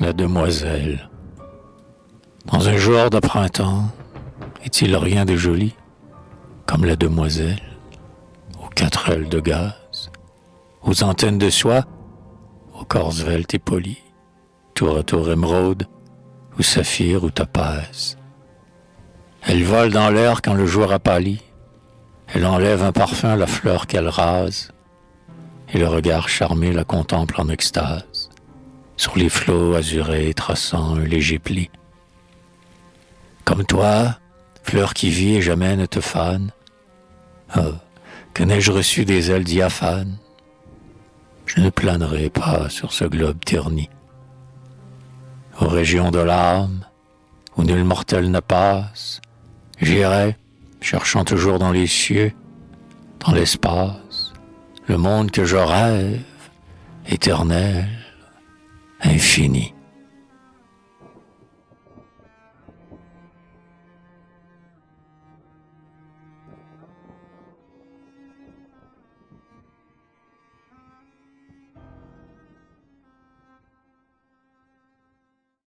la demoiselle. Dans un jour de printemps, est-il rien de joli, comme la demoiselle, aux quatre ailes de gaz, aux antennes de soie, au corps svelte et poli, tour à tour émeraude, ou saphir ou topaze. Elle vole dans l'air quand le jour a pâli, elle enlève un parfum à la fleur qu'elle rase, et le regard charmé la contemple en extase, sur les flots azurés traçant un léger pli. Comme toi, fleur qui vit et jamais ne te fane, oh, que n'ai-je reçu des ailes diaphanes, je ne planerai pas sur ce globe terni. Aux régions de l'âme, où nul mortel ne passe, j'irai, cherchant toujours dans les cieux, dans l'espace, le monde que je rêve, éternel, infini.